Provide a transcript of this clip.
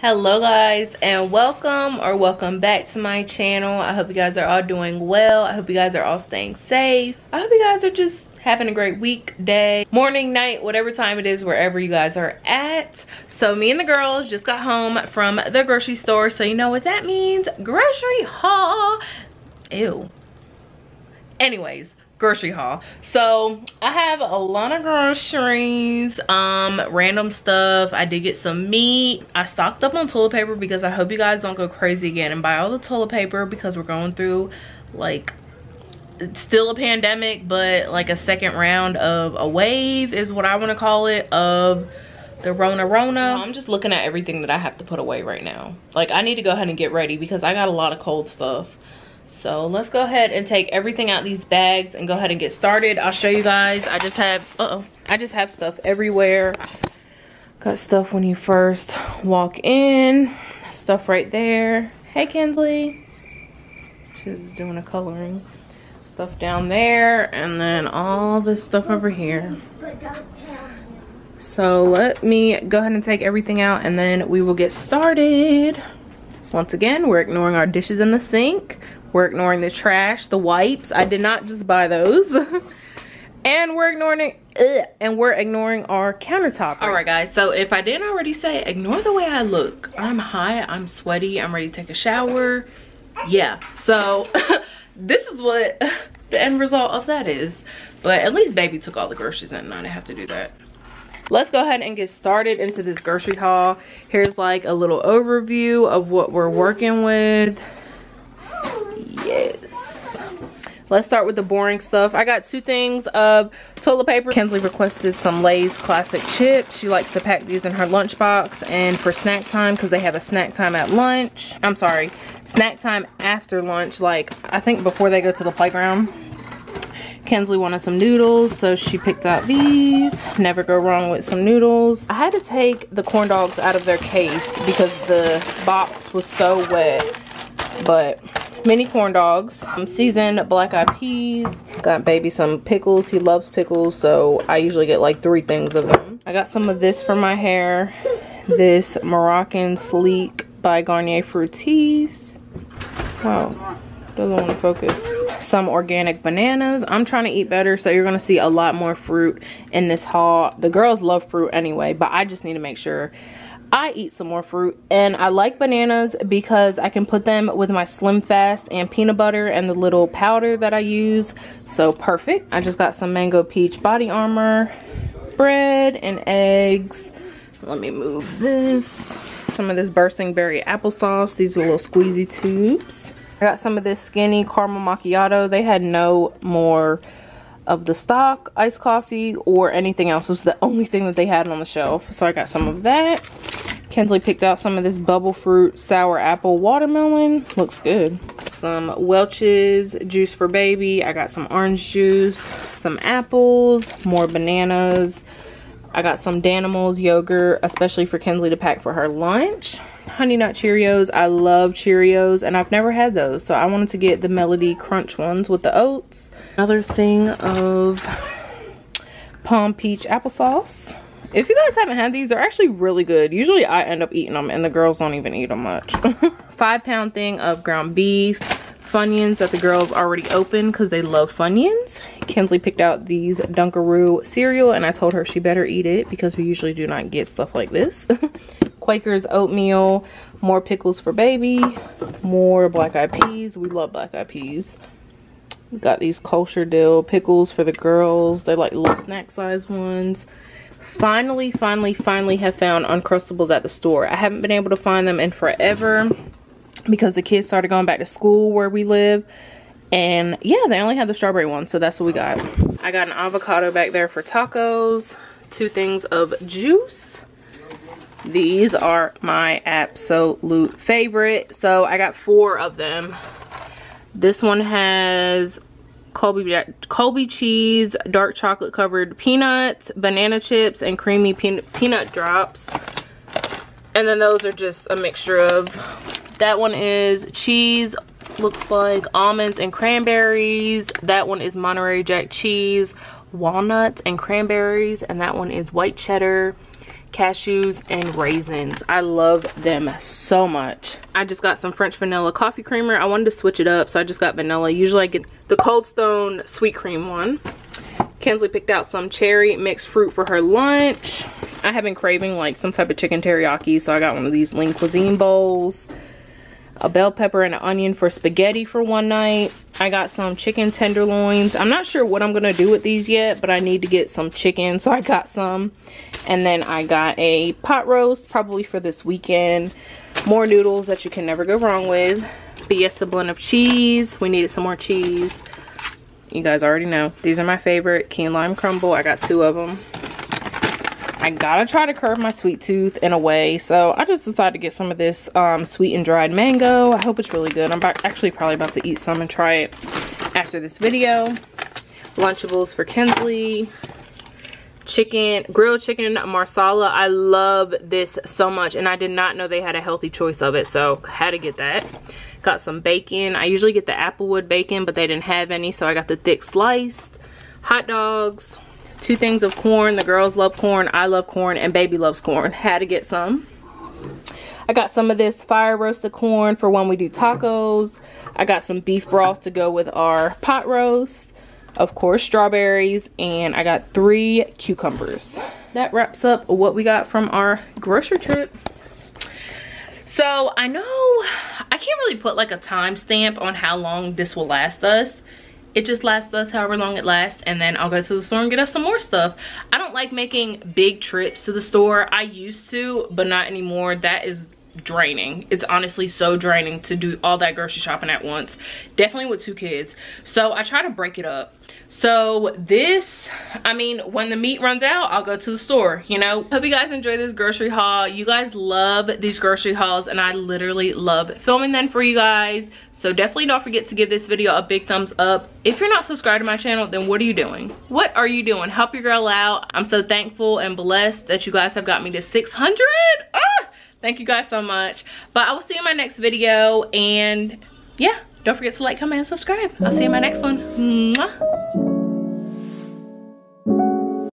hello guys and welcome or welcome back to my channel. I hope you guys are all doing well. I hope you guys are all staying safe. I hope you guys are just having a great week day morning night whatever time it is wherever you guys are at. So me and the girls just got home from the grocery store. So you know what that means? Grocery haul. Ew. Anyways grocery haul. So i have a lot of groceries um random stuff. I did get some meat. I stocked up on toilet paper because i hope you guys don't go crazy again and buy all the toilet paper because we're going through like still a pandemic but like a second round of a wave is what i want to call it of the rona rona. I'm just looking at everything that i have to put away right now. Like i need to go ahead and get ready because i got a lot of cold stuff so let's go ahead and take everything out these bags and go ahead and get started. I'll show you guys. I just have, uh oh I just have stuff everywhere. Got stuff when you first walk in. Stuff right there. Hey, Kinsley. She's doing a coloring. Stuff down there. And then all this stuff over here. So let me go ahead and take everything out and then we will get started. Once again, we're ignoring our dishes in the sink. We're ignoring the trash, the wipes. I did not just buy those. and we're ignoring ugh, and we're ignoring our countertop. All right, guys. So if I didn't already say, ignore the way I look. I'm high. I'm sweaty. I'm ready to take a shower. Yeah. So this is what the end result of that is. But at least baby took all the groceries in and I didn't have to do that let's go ahead and get started into this grocery haul here's like a little overview of what we're working with yes let's start with the boring stuff i got two things of toilet paper kensley requested some lay's classic chips she likes to pack these in her lunchbox and for snack time because they have a snack time at lunch i'm sorry snack time after lunch like i think before they go to the playground Kensley wanted some noodles, so she picked out these. Never go wrong with some noodles. I had to take the corn dogs out of their case because the box was so wet. But mini corn dogs, some seasoned black eyed peas, got baby some pickles. He loves pickles, so I usually get like three things of them. I got some of this for my hair. This Moroccan Sleek by Garnier Fructis. Wow, doesn't want to focus. Some organic bananas. I'm trying to eat better, so you're going to see a lot more fruit in this haul. The girls love fruit anyway, but I just need to make sure I eat some more fruit and I like bananas because I can put them with my Slim Fast and peanut butter and the little powder that I use. So perfect. I just got some Mango Peach body armor, bread and eggs. Let me move this. Some of this bursting berry applesauce. These are little squeezy tubes. I got some of this skinny caramel macchiato. They had no more of the SToK iced coffee or anything else. It was the only thing that they had on the shelf. So I got some of that. Kensley picked out some of this bubble fruit sour apple watermelon. Looks good. Some Welch's juice for baby. I got some orange juice, some apples, more bananas. I got some Danimals yogurt, especially for Kensley to pack for her lunch. Honey Nut Cheerios. I love Cheerios and I've never had those. So I wanted to get the Medley Crunch ones with the oats. Another thing of Palm Peach applesauce if you guys haven't had these they're actually really good. Usually i end up eating them and the girls don't even eat them much. Five pound thing of ground beef funyuns that the girls already opened because they love funyuns. Kinsley picked out these dunkaroo cereal and i told her she better eat it because we usually do not get stuff like this. Quaker's oatmeal more pickles for baby more black eyed peas. We love black eyed peas. We got these kosher dill pickles for the girls. They like little snack size ones finally, finally, finally have found Uncrustables at the store. I haven't been able to find them in forever because the kids started going back to school where we live. And yeah, they only had the strawberry one, so that's what we got. I got an avocado back there for tacos, two things of juice. These are my absolute favorite. So I got four of them. This one has Colby, Colby cheese, dark chocolate covered peanuts, banana chips, and creamy peanut, peanut drops. And then those are just a mixture of, that one is cheese, looks like almonds and cranberries. That one is Monterey Jack cheese, walnuts and cranberries. And that one is white cheddar, cashews and raisins. I love them so much. I just got some french vanilla coffee creamer. I wanted to switch it up so i just got vanilla. Usually i get the cold stone sweet cream one. Kensley picked out some cherry mixed fruit for her lunch. I have been craving like some type of chicken teriyaki, so I got one of these lean cuisine bowls. A bell pepper and an onion for spaghetti for one night. I got some chicken tenderloins. I'm not sure what I'm gonna do with these yet, but I need to get some chicken, so I got some. And then I got a pot roast, probably for this weekend. More noodles that you can never go wrong with. Fiesta blend of cheese. We needed some more cheese you guys already know these are my favorite key and lime crumble i got two of them i gotta try to curb my sweet tooth in a way so i just decided to get some of this um, sweet and dried mango i hope it's really good i'm actually probably about to eat some and try it after this video lunchables for kensley chicken grilled chicken marsala i love this so much and i did not know they had a healthy choice of it so had to get that Got some bacon. I usually get the Applewood bacon, but they didn't have any, so I got the thick sliced. Hot dogs. Two things of corn. The girls love corn. I love corn. And baby loves corn. Had to get some. I got some of this fire roasted corn for when we do tacos. I got some beef broth to go with our pot roast. Of course, strawberries. And I got three cucumbers. That wraps up what we got from our grocery trip. So I know I can't really put like a timestamp on how long this will last us. It just lasts us however long it lasts and then I'll go to the store and get us some more stuff. I don't like making big trips to the store. I used to, but not anymore. That is draining. It's honestly so draining to do all that grocery shopping at once. Definitely with two kids. So i try to break it up. So this i mean when the meat runs out i'll go to the store you know? Hope you guys enjoy this grocery haul. You guys love these grocery hauls and i literally love filming them for you guys. So definitely don't forget to give this video a big thumbs up. If you're not subscribed to my channel then what are you doing? What are you doing? Help your girl out. I'm so thankful and blessed that you guys have got me to 600 ah! Thank you guys so much. But i will see you in my next video and yeah don't forget to like comment and subscribe. I'll see you in my next one. Mwah.